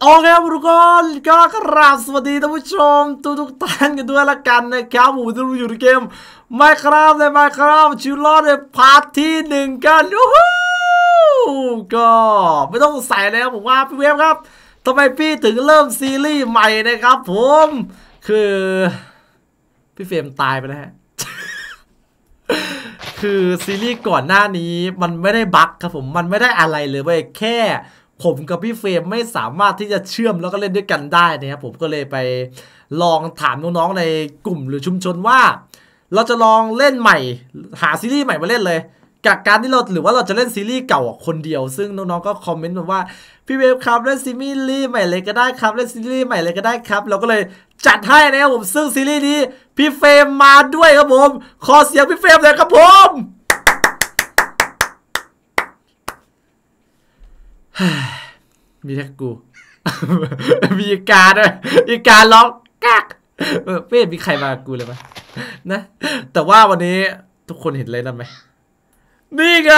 โอเคครับทุกคนก็กราบสวัสดีท่านผู้ชมทุกทุกท่านกันด้วยละกันนะครับผมจะอยู่ในเกม Minecraft ใน Minecraft เอาชีวิตรอดใน part ที่หนึ่งกันยูฮูก็ไม่ต้องสงสัยเลยครับผมว่าพี่เวฟครับทำไมพี่ถึงเริ่มซีรีส์ใหม่นะครับผมคือพี่เฟรมตายไปแล้วฮะคือซีรีส์ก่อนหน้านี้มันไม่ได้บั๊กครับผมมันไม่ได้อะไรเลยเว้ยแค่ ผมกับพี่เฟรมไม่สามารถที่จะเชื่อมแล้วก็เล่นด้วยกันได้นะครับผมก็เลยไปลองถามน้องๆในกลุ่มหรือชุมชนว่า เราจะลองเล่นใหม่ หาซีรีส์ใหม่มาเล่นเลยกับการที่เราหรือว่าเราจะเล่นซีรีส์เก่าคนเดียว ซึ่งน้องๆก็คอมเมนต์มาว่าพี่เวฟครับเล่นซีรีส์ใหม่เลยก็ได้ครับเล่นซีรีส์ใหม่เลยก็ได้ครับ เราก็เลยจัดให้นะครับผมซึ่งซีรีส์นี้พี่เฟรมมาด้วยครับผมขอเสียงพี่เฟรมเลยครับผม มีแค่กู มีกาด้วยอีการร้องกักเออไม่เห็นมีใครมากูเลยไหมนะ แต่ว่าวันนี้ทุกคนเห็นเลยนั่นไหมนี่ไง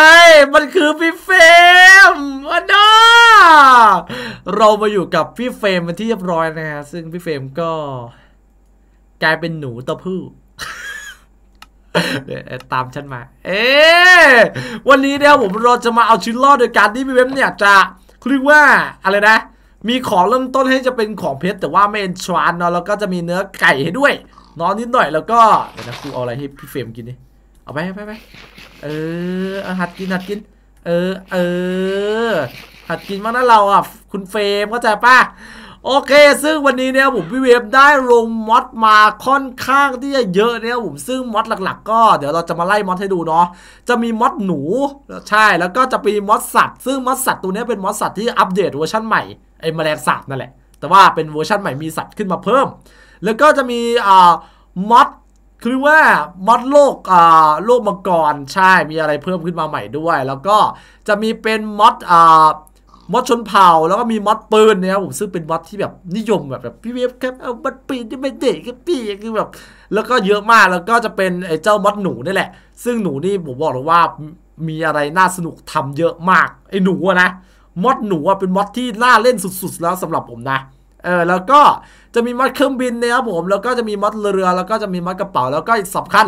มันคือพี่เฟรมอันน่าเรามาอยู่กับพี่เฟรมเป็นที่เรียบร้อยนะฮะซึ่งพี่เฟรมก็ กลายเป็นหนูตัวผู้ เดี๋ยวตามฉันมา เอ๊ะวันนี้เนี่ยผมเราจะมาเอาชีวิตรอดโดยการที่พี่เวฟเนี่ยจะเรียกว่าอะไรนะ มีของเริ่มต้นให้จะเป็นของเพชรแต่ว่าไม่ enchant เนาะแล้วก็จะมีเนื้อไก่ให้ด้วยนอนนิดหน่อยแล้วก็เดี๋ยวนะกูเอาอะไรให้พี่เฟรมกินดิเอาไปเอาไปไปเออหัดกินหัดกิน เออเออหัดกินมากนะเราอะคุณเฟรมเข้าใจป่ะ โอเค ซึ่งวันนี้เนี่ยผมพี่เวฟได้ลง mod มาค่อนข้างที่จะเยอะเนี่ยผมซึ่ง mod หลักๆ ก็เดี๋ยวเราจะมาไล่ mod ให้ดูเนาะจะมี mod หนูใช่แล้วก็จะมี mod สัตว์ซึ่ง mod สัตว์ตัวเนี้ยเป็น mod สัตว์ที่อัปเดตเวอร์ชันใหม่ไอ้แมลงสาบนั่นแหละ แต่ว่าเป็นเวอร์ชันใหม่มีสัตว์ขึ้นมาเพิ่ม แล้วก็จะมีอ่า mod คือว่า mod โลกอ่าโลกมังกรใช่มีอะไรเพิ่มขึ้นมาใหม่ด้วย แล้วก็จะมีเป็นมอดอ่า มอดชนเผ่าแล้วก็มีมอดปืนเนี่ยครับผมซึ่งเป็นมอดที่แบบนิยมแบบแบบพี่เวฟครับเอามอดปืนที่ไม่เด็กครับพี่คือแบบแล้วก็เยอะมากแล้วก็จะเป็นไอ้เจ้ามอดหนูนี่แหละ ซึ่งหนูนี่ผมบอกเลยว่ามีอะไรน่าสนุกทำเยอะมากไอ้หนูอะนะมอดหนูอะเป็นมอดที่น่าเล่นสุดๆ แล้วสำหรับผมนะเออแล้วก็จะมีมอดเครื่องบินนะครับผมแล้วก็จะมีมอดเรือแล้วก็จะมีมอดกระเป๋าแล้วก็สำคัญ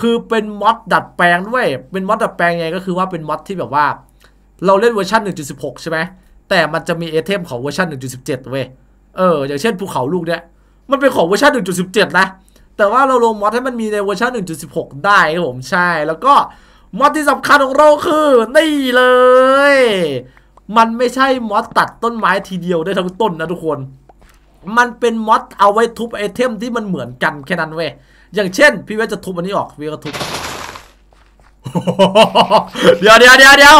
คือเป็น mod ดัดแปลงด้วยเป็น mod ดัดแปลงไงก็คือว่าเป็น mod ที่แบบว่า เราเล่นเวอร์ชัน1.16 ใช่ไหม แต่มันจะมี item ของเวอร์ชัน1.17 เว้ย เออ อย่างเช่นภูเขาลูกเนี้ย มันเป็นของเวอร์ชัน1.17 นะ แต่ว่าเราลง mod ให้มันมีในเวอร์ชัน1.16 ได้ครับผมใช่ แล้วก็ mod ที่สำคัญของเราคือนี่เลย มันไม่ใช่ mod ตัดต้นไม้ทีเดียวได้ทั้งต้นนะทุกคน มันเป็น mod เอาไว้ทุบ item ที่มันเหมือนกันแค่นั้นเว้ย อย่างเช่น พี่เวจะทุบอันนี้ออกพี่ก็ทุบ เดี๋ยวเดี๋ยวเดี๋ยวเดี๋ยว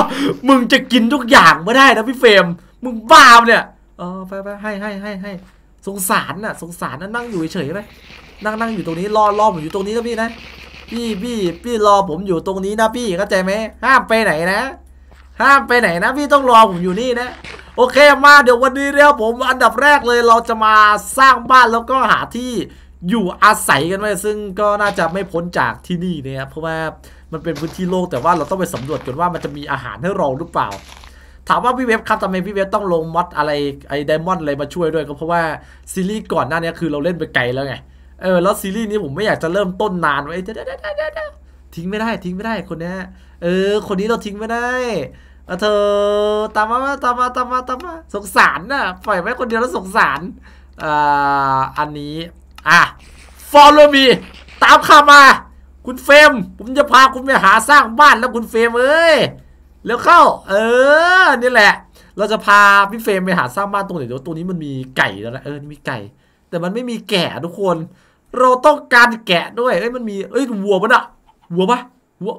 มึงจะกินทุกอย่างไม่ได้นะพี่เฟรมมึงบ้าเนี่ยเออไปไปให้ให้ให้ให้สงสารน่ะ สงสารนะนั่งอยู่เฉยไหมนั่งนั่งอยู่ตรงนี้รอรอผมอยู่ตรงนี้นะพี่นะพี่พี่พี่รอผมอยู่ตรงนี้นะพี่เข้าใจไหมห้ามไปไหนนะห้ามไปไหนนะพี่ต้องรอผมอยู่นี่นะโอเคมาเดี๋ยววันนี้เนี่ยผมอันดับแรกเลยเราจะมาสร้างบ้านแล้วก็หาที่อยู่อาศัยกันไว้ซึ่งก็น่าจะไม่พ้นจากที่นี่นะครับเพราะว่า มันเป็นพื้นที่โล่งแต่ว่าเราต้องไปสำรวจกันว่ามันจะมีอาหารให้เราหรือเปล่า ถามว่าพี่เวฟครับทำไมพี่เวฟต้องลงมอดอะไรไอ้ไดมอนด์อะไรมาช่วยด้วยก็เพราะว่าซีรีส์ก่อนหน้านี้คือเราเล่นไปไกลแล้วไงเออแล้วซีรีส์นี้ผมไม่อยากจะเริ่มต้นนานไว้เดี๋ยวเดี๋ยวเดี๋ยวเดี๋ยวเดี๋ยวทิ้งไม่ได้ทิ้งไม่ได้คนนี้เออ คนนี้เราทิ้งไม่ได้เอาเธอตามมาตามมาตามมาตามมาสงสารน่ะปล่อยไว้คนเดียวแล้วสงสารอ่าอันนี้อะ follow me ตามข้ามา คุณเฟมผมจะพาคุณไปหาสร้างบ้านแล้วคุณเฟมเอ้ยเร็วเข้า เออนี่แหละ เราจะพาพี่เฟมไปหาสร้างบ้านตรงไหนเดี๋ยวตรงนี้มันมีไก่แล้วนะเออมีไก่ แต่มันไม่มีแกะทุกคน เราต้องการแกะด้วยเอ้ยมันมีเอ้ยวัวปะน่ะวัวปะวัว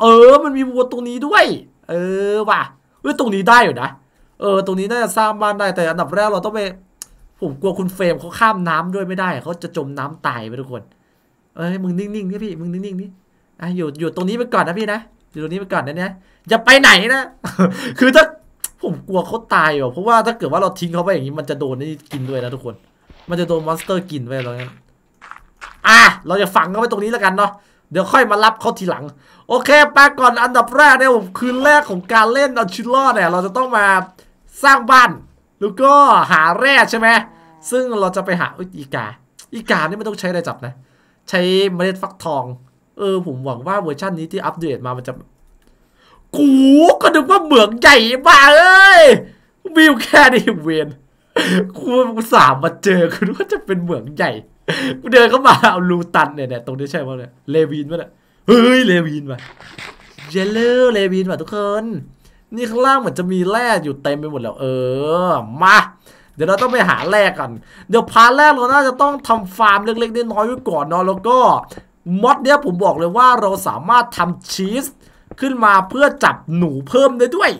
เออ มันมีวัวตรงนี้ด้วย เออว่ะเฮ้ยตรงนี้ได้อยู่นะเออ ตรงนี้น่าจะสร้างบ้านได้แต่อันดับแรกเราต้องไปผมกลัวคุณเฟรมเขาข้ามน้ำด้วยไม่ได้เขาจะจมน้ำตายไปทุกคน เอ้ยมึงนิ่งๆนี่พี่มึงนิ่งๆนี่อะอยู่อยู่ตรงนี้ไปก่อนนะพี่นะอยู่ตรงนี้ไปก่อนนะเนี่ยอย่าไปไหนนะคือถ้าผมกลัวเขาตายว่ะเพราะว่าถ้าเกิดว่าเราทิ้งเขาไปอย่างนี้มันจะโดนนี่กินด้วยนะทุกคน มันจะโดน monster กินไปแล้วงั้นอะเราจะฝังเขาไว้ตรงนี้แล้วกันเนาะเดี๋ยวค่อยมารับเขาทีหลัง โอเคไปก่อนอันดับแรกเนี่ยผมคืนแรกของการเล่นเอาชีวิตรอดเนี่ยเราจะต้องมาสร้างบ้านแล้วก็หาแร่ใช่ไหมซึ่งเราจะไปหาอีกา อีกานี่ไม่ต้องใช้อะไรจับนะ ใช้เมล็ดฟักทอง เออ ผมหวังว่าเวอร์ชันนี้ที่อัปเดตมามันจะ กูก็นึกว่าเหมืองใหญ่บ้าเอ้ยวิวแค่นี้เวนกูสามมาเจอคุณว่าจะเป็นเหมืองใหญ่กูเดินเข้ามาเอารูตันเนี่ยเนี่ยตรงนี้ใช่ป่ะเนี่ยเลวินป่ะเนี่ยเฮ้ยเลวินป่ะเยลโล่เลวินป่ะทุกคน นี่ข้างล่างเหมือนจะมีแร่อยู่เต็มไปหมดแล้ว เออ มา เดี๋ยวเราต้องไปหาแร่กันเดี๋ยวพาร์ทแรกเราน่าจะต้องทำฟาร์มเล็กๆน้อยๆไว้ก่อนเนาะแล้วก็มอดเนี้ยผมบอกเลยว่าเราสามารถทำชีสขึ้นมาเพื่อจับหนูเพิ่มได้ด้วย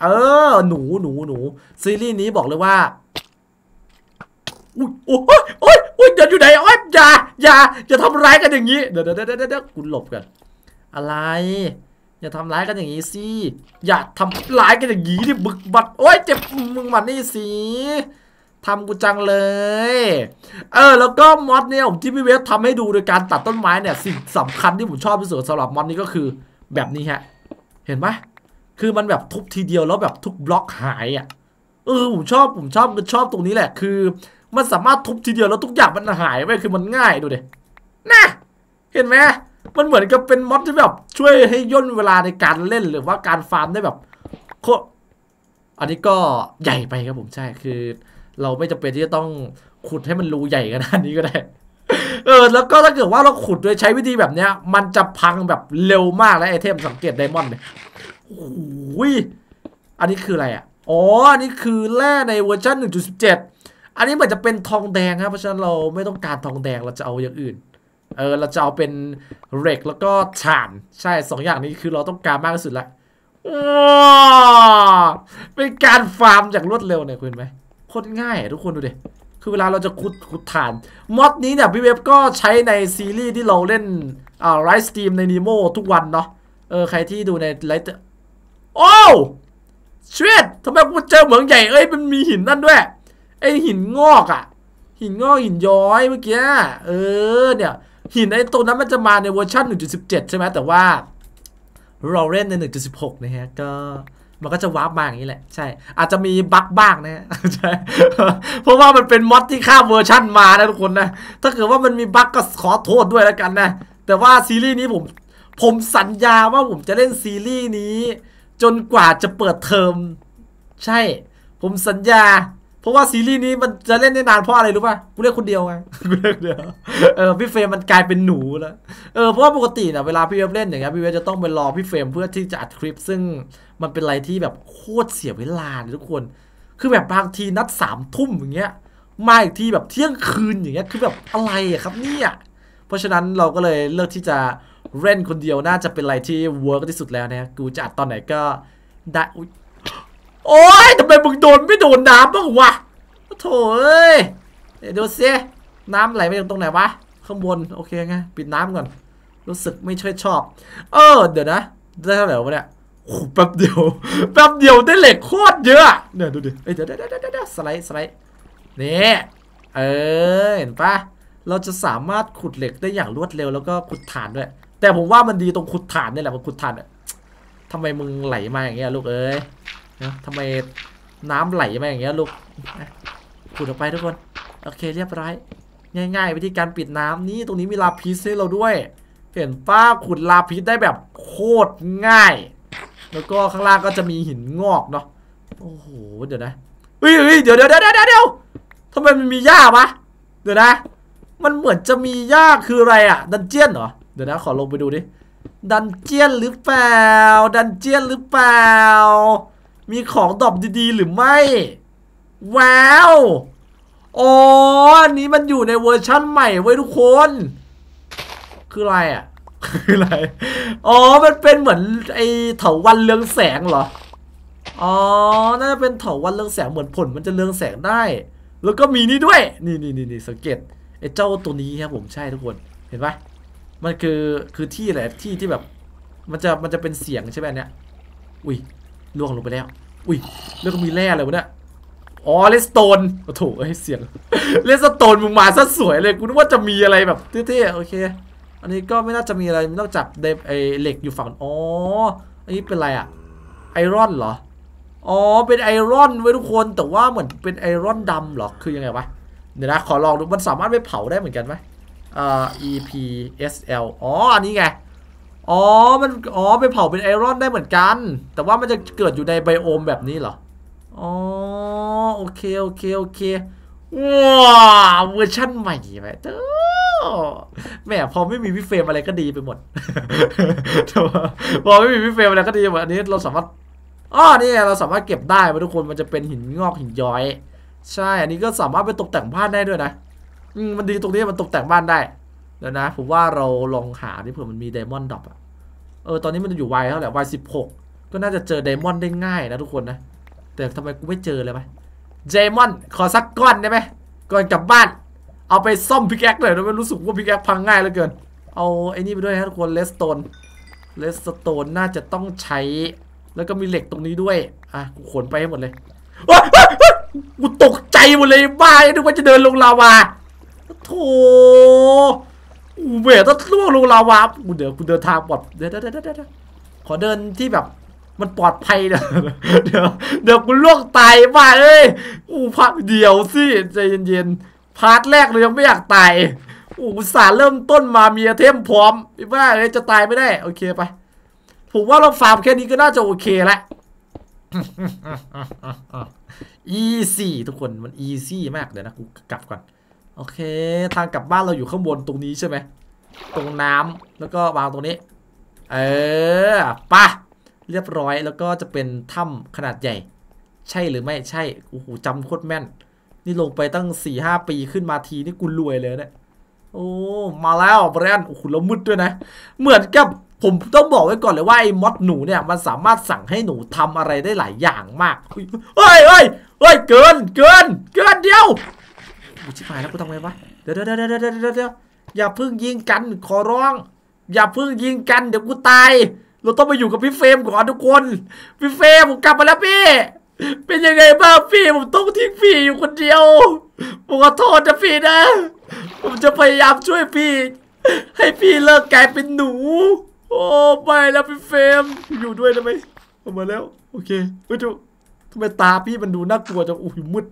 เออ หนูหนูหนูซีรีส์นี้บอกเลยว่าอุ้ยโอ้ยโอ้ยโอ้ยเดี๋ยวอยู่ไหนโอ้ยอย่าอย่าอย่าทำร้ายกันอย่างนี้ เดี๋ยวเดี๋ยวเดี๋ยวเดี๋ยวเดี๋ยวกูหลบกัน อะไร อย่าทำร้ายกันอย่างนี้สิ อย่าทำร้ายกันอย่างนี้ดิบึกบัด โอ้ยเจ็บมึงมันนี่สิทำกูจังเลย เออ แล้วก็มอดเนี่ยผมที่พี่เวฟทำให้ดูโดยการตัดต้นไม้เนี่ย สิ่งสำคัญที่ผมชอบที่สุดสำหรับมอดนี้ก็คือแบบนี้ฮะ เห็นไหมคือมันแบบทุบทีเดียวแล้วแบบทุกบล็อกหายอะ เออผมชอบผมชอบคือชอบตรงนี้แหละ คือ มันสามารถทุบทีเดียวแล้วทุกอย่างมันหายไปคือมันง่ายดูดิน่ะเห็นไหม มันเหมือนกับเป็นมอดที่แบบช่วยให้ย่นเวลาในการเล่นหรือว่าการฟาร์มได้แบบโคตรอันนี้ก็ใหญ่ไปครับผมใช่คือ เราไม่จำเป็นที่จะต้องขุดให้มันรูใหญ่ขนาดนี้ก็ได้ เออ แล้วก็ถ้าเกิดว่าเราขุดโดยใช้วิธีแบบเนี้ย มันจะพังแบบเร็วมากและ item สังเกต diamond เนี่ยโอ้ยอันนี้คืออะไรอะอ๋ออันนี้คือแร่ในเวอร์ชัน1.17 อันนี้เหมือนจะเป็นทองแดงครับเพราะฉะนั้นเราไม่ต้องการทองแดงเราจะเอาอย่างอื่น เออเราจะเอาเป็นเหล็กแล้วก็ถ่านใช่สองอย่างนี้คือเราต้องการมากที่สุดละว้าเป็นการฟาร์มอย่างรวดเร็วเนี่ยคุณเห็นไหมโคตรง่ายทุกคนดูดิคือเวลาเราจะขุดขุดถ่าน mod นี้เนี่ยพี่เวฟก็ใช้ในซีรีส์ที่เราเล่นอ่า live stream ใน Nimo ทุกวันเนาะเออใครที่ดูในไลฟ์โอ้วเชดทำไมกูเจอเหมืองใหญ่เอ้ยมันมีหินนั่นด้วยไอหินงอกอะ หินงอกหินย้อยเมื่อกี้เออเนี่ย หินไอตัวนั้นมันจะมาในเวอร์ชัน1.17 ใช่ไหมแต่ว่าเราเล่นใน 1.16 นะฮะ ก็มันก็จะ warp มาอย่างนี้แหละ ใช่ อาจจะมี bug บ้างนะฮะใช่เพราะว่ามันเป็น mod ที่ข้ามเวอร์ชันมานะทุกคนนะ ถ้าเกิดว่ามันมี bug ก็ขอโทษด้วยแล้วกันนะ แต่ว่าซีรีส์นี้ผมผมสัญญาว่าผมจะเล่นซีรีส์นี้ จนกว่าจะเปิดเทอม ใช่ ผมสัญญา เพราะว่าซีรีส์นี้มันจะเล่นได้นานเพราะอะไรรู้ป่ะกูเล่นคนเดียวไงกูเล่นคนเดียวเออพี่เฟรมมันกลายเป็นหนูแล้วเออเพราะว่าปกติเนี่ยเวลาพี่เวฟเล่นอย่างเงี้ยพี่เวฟจะต้องไปรอพี่เฟรมเพื่อที่จะอัดคลิป ซึ่งมันเป็นอะไรที่แบบโคตรเสียเวลาเลยทุกคน คือแบบบางทีนัดสามทุ่มอย่างเงี้ยมาอีกทีแบบเที่ยงคืนอย่างเงี้ยคือแบบอะไรอะครับเนี่ยเพราะฉะนั้นเราก็เลยเลือกที่จะเล่นคนเดียวน่าจะเป็นอะไรที่ work ที่สุดแล้วนะกูจะอัดตอนไหนก็ได้อุ๊ย โอ๊ยทำไมมึงโดนไม่โดนน้ำบ้างวะโถ่เอ้ยเดี๋ยวดูสิน้ำไหลไปตรงไหนวะข้างบนโอเคไงปิดน้ำก่อน รู้สึกไม่ช่วยชอบ เออ เดี๋ยวนะ ได้เท่าไหร่วะเนี่ยโอ้แป๊บเดียวแป๊บเดียวได้เหล็กโคตรเยอะเนี่ยดูดิเดี๋ยวเดี๋ยวเดี๋ยวเดี๋ยวสไลด์สไลด์นี่เออเห็นปะเราจะสามารถขุดเหล็กได้อย่างรวดเร็วแล้วก็ขุดถ่านด้วย แต่ผมว่ามันดีตรงขุดถ่านนี่แหละมันขุดถ่านอะทำไมมึงไหลมาอย่างเงี้ยลูกเอ้ย นะทำไมน้ำไหลมาอย่างเงี้ยลูกขุดออกไปทุกคน โอเคเรียบร้อย ง่าย ๆ วิธีการปิดน้ำนี่ตรงนี้มีลาพิสให้เราด้วยเห็นป้าขุดลาพิสได้แบบโคตรง่าย แล้วก็ข้างล่างก็จะมีหินงอกเนาะโอ้โหเดี๋ยวนะเฮ้ยเดี๋ยวเดี๋ยวเดี๋ยวเดี๋ยวเดี๋ยวทำไมมันมีหญ้าวะเดี๋ยวนะ มันเหมือนจะมีหญ้าคืออะไรอะดันเจียนเหรอเดี๋ยวนะขอลงไปดูดิdungeon หรือเปล่า dungeon หรือเปล่า มีของ drop ดีๆ หรือไม่ ว้าวอ๋ออันนี้มันอยู่ในเวอร์ชั่นใหม่เว้ยทุกคน คืออะไรอะ คืออะไร อ๋อ มันเป็นเหมือนไอ้เถาวัลย์เรืองแสงเหรอ อ๋อ น่าจะเป็นเถาวัลย์เรืองแสงเหมือนผลมันจะเรืองแสงได้ แล้วก็มีนี่ด้วย นี่นี่นี่สังเกตไอ้เจ้าตัวนี้ครับผมใช่ทุกคน เห็นปะมันคือคือที่แหละที่ที่แบบ มันจะมันจะเป็นเสียงใช่ไหมเนี้ย อุ้ยล่วงลงไปแล้ว อุ้ยแล้วก็มีแร่อะไรวะเนี่ยอ๋อเลสโตนโอ้โถเอ้ยเสียงเลสโตนมึงมาซะสวยเลยกูนึกว่าจะมีอะไรแบบเท่ๆโอเค อันนี้ก็ไม่น่าจะมีอะไรนอกจากเดฟไอเหล็กอยู่ฝั่งอ๋ออันนี้เป็นอะไรอะไอรอนเหรออ๋อเป็นไอรอนไว้ยทุกคนแต่ว่าเหมือนเป็นไอรอนดำเหรอคือยังไงวะเดี๋ยวนะขอลองดูมันสามารถไปเผาได้เหมือนกันไหมอ่อ EPSL อ๋ออันนี้ไง อ๋อ มัน อ๋อ ไปเผาเป็นไอรอนได้เหมือนกัน แต่ว่ามันจะเกิดอยู่ในไบโอมแบบนี้เหรอ อ๋อ โอเค โอเค โอเค ว้าวเวอร์ชั่นใหม่ไปเจ้าแหม่พอไม่มีพี่เฟรมอะไรก็ดีไปหมดแต่ว่าพอไม่มีพี่เฟรมอะไรก็ดีหมดอันนี้เราสามารถ อ๋อ นี่ไงเราสามารถเก็บได้ไทุกคน มันจะเป็นหินงอกหินย้อย ใช่ อันนี้ก็สามารถไปตกแต่งบ้านได้ด้วยนะ อืม มันดีตรงนี้มันตกแต่งบ้านได้ เดี๋ยวนะ ผมว่าเราลองหาที่เผื่อมันมี diamond drop อะเออตอนนี้มันอยู่ Y เท่าไหร่ Y สิบหกก็น่าจะเจอ diamond ได้ง่ายนะทุกคนนะ แต่ทำไมกูไม่เจอเลยไหมเจมอนขอสักก้อนได้ไหมก่อนกลับบ้าน เอาไปซ่อม pickaxe หน่อยนะไม่รู้สึกว่า pickaxe พังง่ายเหลือเกิน เอาไอ้นี่ไปด้วยนะทุกคน redstone redstone น่าจะต้องใช้ แล้วก็มีเหล็กตรงนี้ด้วย อะกูขนไปให้หมดเลยกูตกใจหมดเลยบ้านึกว่าจะเดินลงลาวาโธ่ เบรต้องร่วงลงลาวากูเดี๋ยวกูเดินทางปลอดเดี๋ยวเดี๋ยวเดี๋ยวเดี๋ยวขอเดินที่แบบ มันปลอดภัยเดี๋ยวเดี๋ยวเดี๋ยวกูร่วงตายบ้าเอ้ยอู้พักเดียวสิใจเย็นๆ part แรกเลยยังไม่อยากตายอุตส่าห์เริ่มต้นมามี item พร้อมพี่บ้าเอ้ยจะตายไม่ได้ โอเคไปผมว่าเราฟาร์มแค่นี้ก็น่าจะโอเคแล้ว easy ทุกคนมัน easy มากเดี๋ยวนะกูกลับก่อน โอเค ทางกลับบ้านเราอยู่ข้างบนตรงนี้ใช่ไหม ตรงน้ำแล้วก็วางตรงนี้ เออปะเรียบร้อยแล้วก็จะเป็นถ้ำขนาดใหญ่ ใช่หรือไม่ใช่โอ้โหจำโคตรแม่น นี่ลงไปตั้ง4ี่ห้าปีขึ้นมาทีนี่กูรวยเลยเนี่ยโอ้มาแล้วแบรนด์โอ้โหแล้วมืดด้วยนะ เหมือนกับผมต้องบอกไว้ก่อนเลยว่าไอ้มอดหนูเนี่ยมันสามารถสั่งให้หนูทำอะไรได้หลายอย่างมากเฮ้ยเฮ้ยเฮ้ยเกินเกินเกินเดียว กูชิบหายแล้วกูทำไงวะเดี๋ยวเดี๋ยวเดี๋ยวเดี๋ยวเดี๋ยวเดี๋ยวอย่าพิ่งยิงกันขอร้อง อย่าพิ่งยิงกันเดี๋ยวกูตาย เราต้องไปอยู่กับพี่เฟรมก่อนทุกคนพี่เฟรมผมกลับมาแล้วพี่เป็นยังไงบ้างพี่ผมต้องทิ้งพี่อยู่คนเดียวผมขอโทษนะพี่นะ ผมจะพยายามช่วยพี่ ให้พี่เลิกกลายเป็นหนู โอ้ไม่แล้วพี่เฟรมอยู่ด้วยได้ไหมผมมาแล้ว โอเคเฮ้ยดูทำไมตาพี่มันดูน่ากลัวจังอุ้ยมืด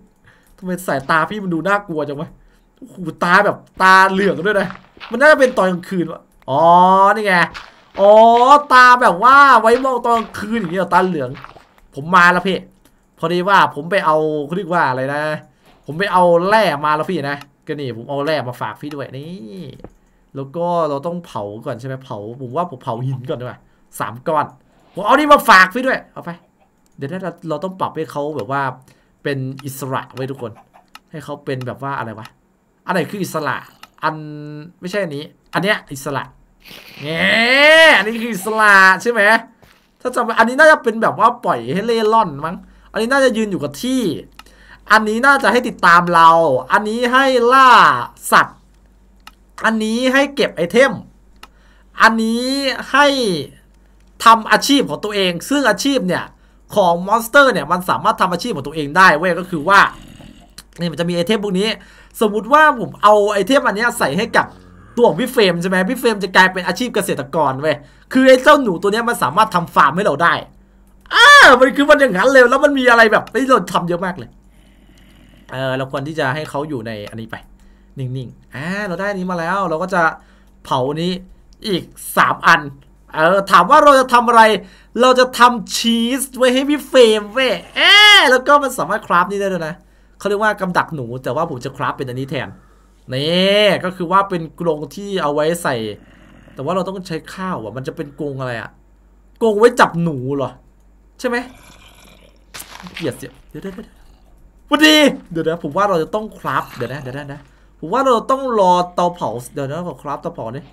ทำไมสายตาพี่มันดูน่ากลัวจังวะโอ้โหตาแบบตาเหลืองด้วยนะ มันน่าจะเป็นตอนกลางคืนวะอ๋อ นี่ไง อ๋อ ตาแบบว่าไว้มองตอนกลางคืนอย่างเงี้ยตาเหลือง ผมมาแล้วพี่ พอดีว่าผมไปเอาเขาเรียกว่าอะไรนะ ผมไปเอาแร่มาแล้วพี่นะ ก็นี่ผมเอาแร่มาฝากพี่ด้วยนี่ แล้วก็เราต้องเผาก่อนใช่ไหมเผา ผมว่าผมเผาหินก่อนดีกว่าสามก้อน ผมเอานี่มาฝากพี่ด้วย เอาไป เดี๋ยวนะเราเราต้องปรับให้เขาแบบว่า เป็นอิสระไว้ทุกคน ให้เขาเป็นแบบว่าอะไรวะอันไหนคืออิสระ อันไม่ใช่อันนี้ อันเนี้ยอิสระแงอันนี้คืออิสระใช่ไหมถ้าจำไม่อันนี้น่าจะเป็นแบบว่าปล่อยให้เร่ร่อนมั้งอันนี้น่าจะยืนอยู่กับที่ อันนี้น่าจะให้ติดตามเรา อันนี้ให้ล่าสัตว์ อันนี้ให้เก็บ item อันนี้ให้ทำอาชีพของตัวเอง ซึ่งอาชีพเนี่ย ของ monster เนี่ยมันสามารถทำอาชีพของตัวเองได้เว้ยก็คือว่านี่มันจะมี item พวกนี้ สมมุติว่าผมเอา item อันนี้ใส่ให้กับตัวของพี่เฟรมใช่ไหมพี่เฟรมจะกลายเป็นอาชีพเกษตรกรเว้ยคือไอเจ้าหนูตัวนี้มันสามารถทำฟาร์มให้เราได้อ่ามันคือมันอย่างนั้นเลยแล้วมันมีอะไรแบบที่เราทำเยอะมากเลยเออเราควรที่จะให้เขาอยู่ในอันนี้ไป นิ่งๆอ่าเราได้อันนี้มาแล้ว เราก็จะเผานี้อีก 3 อัน เออถามว่าเราจะทำอะไร เราจะทำชีสไว้ให้พี่เฟรมเว้ยเอ๊แล้วก็มันสามารถคราฟนี่ได้ด้วยนะเขาเรียกว่ากำดักหนู แต่ว่าผมจะคราฟเป็นอันนี้แทนนี่ก็คือว่าเป็นกรงที่เอาไว้ใส่ แต่ว่าเราต้องใช้ข้าวอะ มันจะเป็นกรงอะไรอะกรงไว้จับหนูเหรอ ใช่ไหมเกลียดเสียเดี๋ยวเดี๋ยวเดี๋ยวพอดีเดี๋ยวนะผมว่าเราจะต้องคราฟเดี๋ยวนะเดี๋ยวนะนะผมว่าเราต้องรอเตาเผาเดี๋ยวนะขอคราฟเตาเผานี่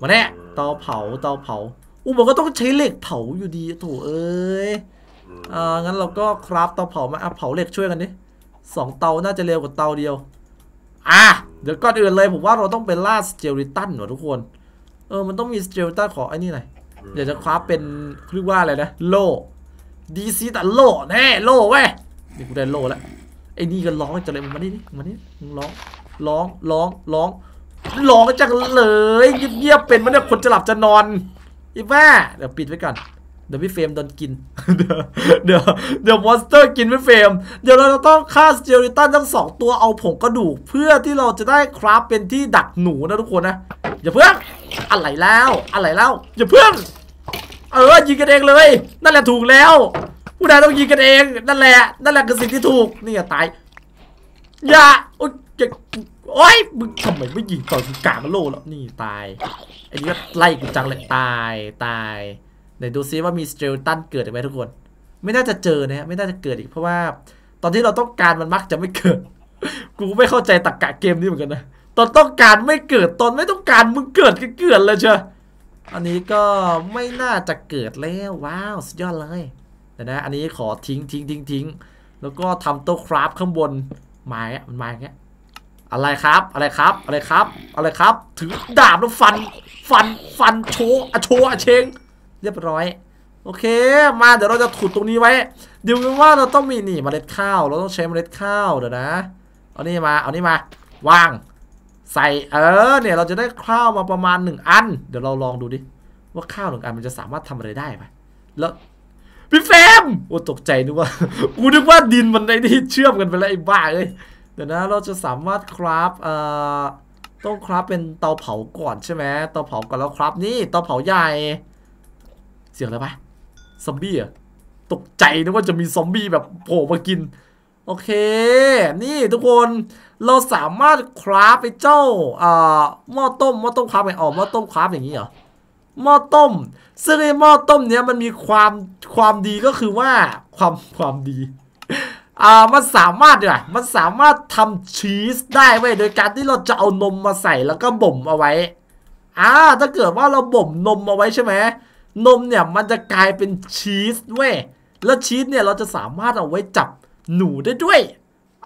มาแน่เตาเผาเตาเผา อู้มันก็ต้องใช้เหล็กเผาอยู่ดีโถเอ้ยอ่างั้นเราก็ craft เตาเผามาอะเผาเหล็กช่วยกันดิสองเตาน่าจะเร็วกว่าเตาเดียว อะเดี๋ยวก่อนอื่นเลยผมว่าเราต้องไปล่า skeleton ว่ะทุกคน เออมันต้องมี skeleton ขอไอ้นี่หน่อยเดี๋ยวจะ craft เป็นเรียกว่าอะไรนะ โล่ดีซีแต่โล่แน่โล่เว้ยนี่กูได้โล่แล้วไอ้นี่ก็ร้องจังเลยมันมานี่ดิมานี่มึงร้องร้องร้องร้องร้องจังเลยเงียบๆเป็นมันเนี่ยคนจะหลับจะนอน อีแม่เดี๋ยวปิดไว้ก่อน เดี๋ยวพี่เฟรมโดนกิน เดี๋ยวเดี๋ยวเดี๋ยว monster กินพี่เฟรม เดี๋ยวเราจะต้องฆ่า skeleton ทั้งสองตัวเอาผงกระดูก เพื่อที่เราจะได้ craft เป็นที่ดักหนูนะทุกคนนะ อย่าเพิ่งอะไรแล้ว อะไรแล้ว อย่าเพิ่งเออยิงกันเองเลย นั่นแหละถูกแล้ว ผู้ใดต้องยิงกันเอง นั่นแหละ นั่นแหละคือสิ่งที่ถูก นี่อย่าตาย อย่าโอ๊ย โอ๊ยมึงทำไมไม่ยิงตอนกูกลางโลแล้วนี่ตายไอ้นี่ก็ไล่กูจังเลยตายตายไหนดูซิว่ามีสเตลตันเกิดอีกไหมทุกคน ไม่น่าจะเจอนะฮะไม่น่าจะเกิดอีกเพราะว่า ตอนที่เราต้องการมันมักจะไม่เกิด กูไม่เข้าใจตรกกะเกมนี้เหมือนกันนะตอนต้องการไม่เกิดตอนไม่ต้องการมึงเกิดก็เกิดเลยเชียวอันนี้ก็ไม่น่าจะเกิดแล้วว้าวสุดยอดเลยเดี๋ยนะ อันนี้ขอทิ้งทิ้งทิ้งทิ้งแล้วก็ทำโต๊ะคราฟข้างบนไม้อะมันไม้อย่างเงี้ย อะไรครับอะไรครับอะไรครับอะไรครับถือดาบแล้วฟันฟันฟันโชว์อะโชว์อะเชงเรียบร้อย โอเค มาเดี๋ยวเราจะขุดตรงนี้ไว้เดี๋ยวว่าเราต้องมีนี่เมล็ดข้าว เราต้องใช้เมล็ดข้าวเดี๋ยวนะ เอานี่มาเอานี่มาวาง ใส่เออเนี่ยเราจะได้ข้าวมาประมาณหนึ่งอัน เดี๋ยวเราลองดูดิว่าข้าวหนึ่งอันมันจะสามารถทำอะไรได้ไหมแล้วพี่เฟมโอ้ตกใจนึกว่ากูนึกว่าดินมันไอ้นี่เชื่อมกันไปแล้วไอ้บ้าเอ้ย เดี๋ยวนะเราจะสามารถคราฟเอ่อต้องคราฟเป็นเตาเผาก่อนใช่ไหมเตาเผาก่อนแล้วคราฟนี่เตาเผาใหญ่ เสียงอะไรปะซอมบี้อะตกใจนึกว่าจะมีซอมบี้แบบโผล่มากิน โอเค นี่ทุกคนเราสามารถคราฟไปเจ้าเอ่อหม้อต้มหม้อต้มคราฟไงอ๋อหม้อต้มคราฟอย่างนี้เหรอหม้อต้ม ซึ่งไอ้หม้อต้มเนี้ยมันมีความความดีก็คือว่าความความดี อ่ามันสามารถเนี่ยมันสามารถทำชีสได้เว้ยโดยการที่เราจะเอานมมาใส่แล้วก็บ่มเอาไว้อ่าถ้าเกิดว่าเราบ่มนมเอาไว้ใช่ไหมนมเนี่ยมันจะกลายเป็นชีสเว้ยแล้วชีสเนี่ยเราจะสามารถเอาไว้จับหนูได้ด้วย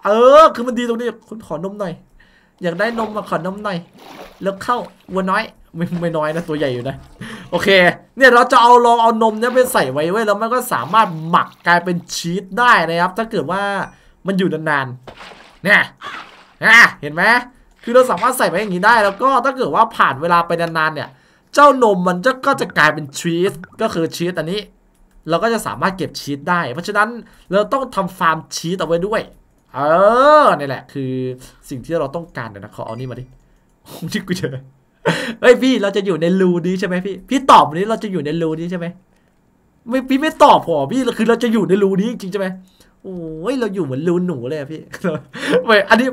เออ คือมันดีตรงนี้คุณขอนมหน่อย อยากได้นมมาขอนมหน่อย แล้วเข้าวัวน้อยไม่ไม่น้อยนะตัวใหญ่อยู่นะ โอเค เนี่ยเราจะเอาลองเอานมเนี่ยไปใส่ไว้ไว้ยแล้วมันก็สามารถหมักกลายเป็นชีสได้นะครับ ถ้าเกิดว่ามันอยู่นานๆ เนี่ยนะเห็นไหมคือเราสามารถใส่ไว้อย่างนี้ได้ แล้วก็ถ้าเกิดว่าผ่านเวลาไปนานๆ เนี่ย เจ้านมมันจะก็จะกลายเป็นชีส ก็คือชีสอันนี้ เราก็จะสามารถเก็บชีสได้ เพราะฉะนั้นเราต้องทำฟาร์มชีสเอาไว้ด้วย เออ นี่แหละ คือสิ่งที่เราต้องการเดี๋ยวนะขอเอานี่มาดิที่กูเจอ เฮ้ยพี่เราจะอยู่ในรูนี้ใช่ไหมพี่ พี่ตอบวันนี้เราจะอยู่ในรูนี้ใช่ไหมไม่พี่ไม่ตอบพอพี่คือเราจะอยู่ในรูนี้จริงใช่ไหมโอ้ยเราอยู่เหมือนรูหนูเลยพี่เว้ยอันนี้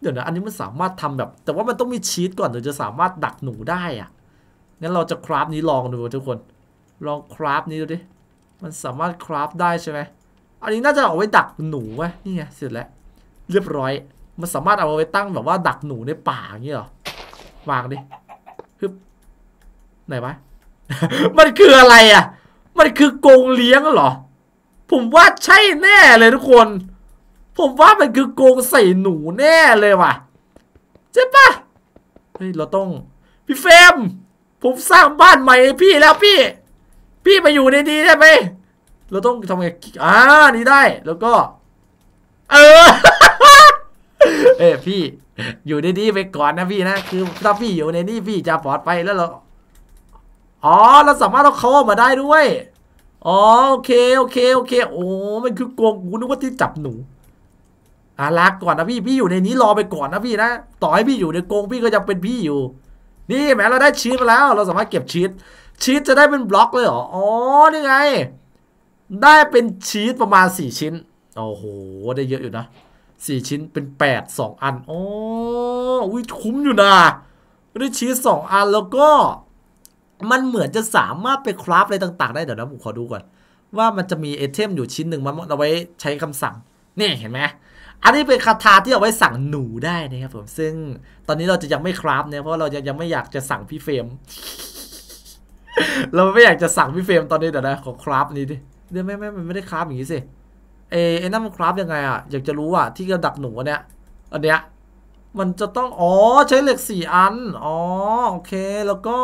เดี๋ยวนะอันนี้มันสามารถทำแบบ แต่ว่ามันต้องมีชีสก่อนถึงจะสามารถดักหนูได้อะงั้นเราจะคราฟนี้ลองดูทุกคน ลองคราฟนี้ดูดิมันสามารถคราฟได้ใช่ไหมอันนี้น่าจะเอาไว้ดักหนูวะนี่ไงเสร็จแล้ว เรียบร้อย มันสามารถเอาไว้ตั้งแบบว่าดักหนูในป่าอย่างนี้เหรอวางดิ ฮึบไหนวะ มันคืออะไรอะ มันคือกงเลี้ยงเหรอ ผมว่าใช่แน่เลยทุกคน ผมว่ามันคือกงใส่หนูแน่เลยว่ะใช่ปะเฮ้ย เราต้อง พี่เฟรมผมสร้างบ้านใหม่พี่แล้วพี่ พี่มาอยู่ในนี้ได้ไหม เราต้องทำไง อ่า นี่ได้ แล้วก็ เออ เอ้พี่ อยู่ในนี้ไปก่อนนะพี่นะคือถ้าพี่อยู่ในนี้พี่จะปลอดภัยแล้วเราอ๋อเราสามารถเอาเขาออกมาได้ด้วยอ๋อโอเคโอเคโอเค โอ้มันคือกงกูนึกว่าที่จับหนูอะลาก่อนนะพี่พี่อยู่ในนี้รอไปก่อนนะพี่นะต่อให้พี่อยู่ในกรงพี่ก็จะเป็นพี่อยู่ นี่แหมเราได้ชีสมาแล้ว เราสามารถเก็บชีสชีสจะได้เป็นบล็อกเลยเหรออ๋อนี่ไง ได้เป็นชีสประมาณสี่ชิ้นโอ้โหได้เยอะอยู่นะ สี่ชิ้นเป็นแปดสองอันโอ้อุ้ยคุ้มอยู่นะได้ชีสสองอันแล้วก็ มันเหมือนจะสามารถไปคราฟอะไรต่าง ๆ ได้เดี๋ยวนะผมขอดูก่อน ว่ามันจะมี item อยู่ชิ้นหนึ่งมันเอาไว้ใช้คำสั่งนี่เห็นไหมอันนี้เป็นคาถาที่เอาไว้สั่งหนูได้นะครับผมซึ่งตอนนี้เราจะยังไม่ craft เนี่ยเพราะเรายังยังไม่อยากจะสั่งพี่เฟรมเราไม่อยากจะสั่งพี่เฟรมตอนนี้เดี๋ยวนะขอ craft นี้ดิเดี๋ยวไม่ไม่มันไม่ได้ craft อย่างนี้สิ เอไอ้นั่นมัน craft ยังไงอะอยากจะรู้อะที่กับดักหนูอันเนี้ยอันเนี้ยมันจะต้อง อ๋อ ใช้เหล็กสี่อัน อ๋อ โอเค แล้วก็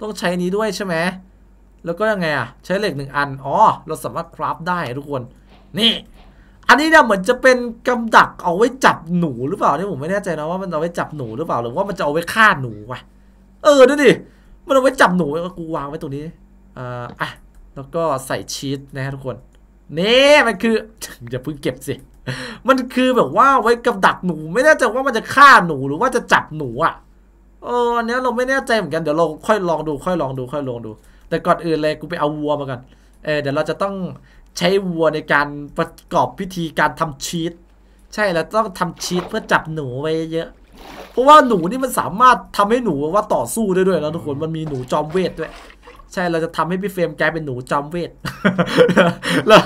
ต้องใช้นี้ด้วยใช่ไหม แล้วก็ยังไงอะใช้เหล็กหนึ่งอัน อ๋อ เราสามารถคราฟได้ทุกคน นี่ อันนี้เนี่ยเหมือนจะเป็นกำดักเอาไว้จับหนูหรือเปล่านี่ผมไม่แน่ใจนะว่ามันเอาไว้จับหนูหรือเปล่า หรือว่ามันจะเอาไว้ฆ่าหนูวะ เออดูดิ มันเอาไว้จับหนูกูวางไว้ตรงนี้ อ่า อะ แล้วก็ใส่ชีสนะฮะทุกคน นี่มันคืออย่าเพิ่งเก็บสิ มันคือแบบว่าไว้กับดักหนู ไม่แน่ใจว่ามันจะฆ่าหนูหรือว่าจะจับหนูอะเอออันนี้เราไม่แน่ใจเหมือนกันเดี๋ยวเราค่อยลองดู ค่อยลองดู ค่อยลองดู แต่ก่อนอื่นเลยกูไปเอาวัวมาก่อนเออเดี๋ยวเราจะต้องใช้วัวในการประกอบพิธีการทำชีสใช่แล้วต้องทำชีสเพื่อจับหนูไว้เยอะเพราะว่าหนูนี่มันสามารถทำให้หนูว่าต่อสู้ได้ด้วยนะทุกคนมันมีหนูจอมเวทด้วย ใช่เราจะทำให้พี่เฟรมกลายเป็นหนูจอมเวทเรา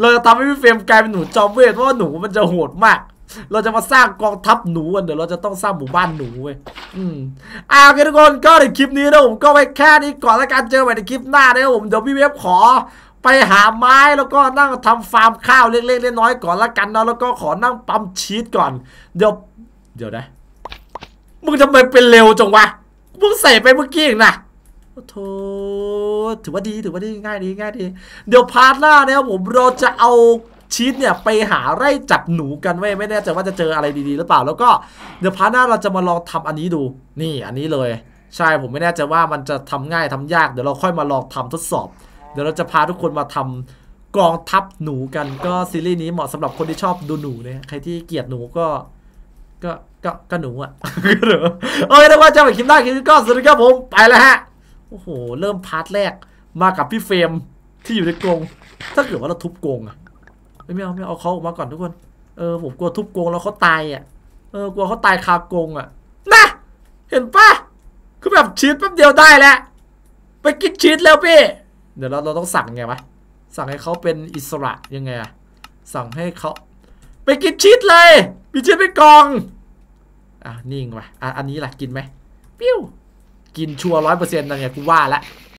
เราจะทำให้พี่เฟรมกลายเป็นหนูจอมเวทเพราะว่าหนูมันจะโหดมาก เราจะมาสร้างกองทัพหนูกันเดี๋ยวเราจะต้องสร้างหมู่บ้านหนูเว้ยอืมอ่าโอเคทุกคนก็ในคลิปนี้นะผมก็ไว้แค่นี้ก่อนแล้วกันเจอกันใหม่ในคลิปหน้านะครับผมเดี๋ยวพี่เวฟขอไปหาไม้แล้วก็นั่งทำฟาร์มข้าวเล็กๆน้อยๆก่อนละกันเนาะแล้วก็ขอนั่งปั๊มชีสก่อน เดี๋ยว เดี๋ยวนะมึงทำไมเป็นเร็วจังวะมึงใส่ไปเมื่อกี้เองนะ โอ้โหถือว่าดีถือว่าดีง่ายดีง่ายดี เดี๋ยว part หน้าเนี่ยผมเราจะเอาชีสเนี่ยไปหาไล่จับหนูกันเว้ยไม่แน่ใจว่าจะเจออะไรดีๆหรือเปล่า แล้วก็เดี๋ยว part หน้าเราจะมาลองทำอันนี้ดู นี่อันนี้เลย ใช่ผมไม่แน่ใจว่ามันจะทำง่ายทำยากเดี๋ยวเราค่อยมาลองทำทดสอบ เดี๋ยวเราจะพาทุกคนมาทำกองทัพหนูกันก็ซีรีส์นี้เหมาะสำหรับคนที่ชอบดูหนูเนี่ยใครที่เกลียดหนูก็ก็ก็ก็หนูอะก็หนูโอเคนะไว้เจอกันคลิปหน้าคลิปนี้ก็สวัสดีครับผมไปแล้วฮะ โอ้โห เริ่ม part แรกมากับพี่เฟรมที่อยู่ในกรงถ้าเกิดว่าเราทุบกรงอะไม่ไม่เอาไม่เอาเขาออกมาก่อนทุกคนเออผมกลัวทุบกรงแล้วเขาตายอะเออกลัวเขาตายคากรงอะนะเห็นปะคือแบบชีสแป๊บเดียวได้แล้วไปกินชีสแล้วพี่เดี๋ยวเราเราต้องสั่งไงวะสั่งให้เขาเป็นอิสระยังไงอะสั่งให้เขาไปกินชีสเลยมีชีสไปกองอะนิ่งว่ะอะอันนี้ล่ะกินไหมปิ้ว กินชัวร้อยเปอร์เซ็นต์นะไงกูว่าแล้ว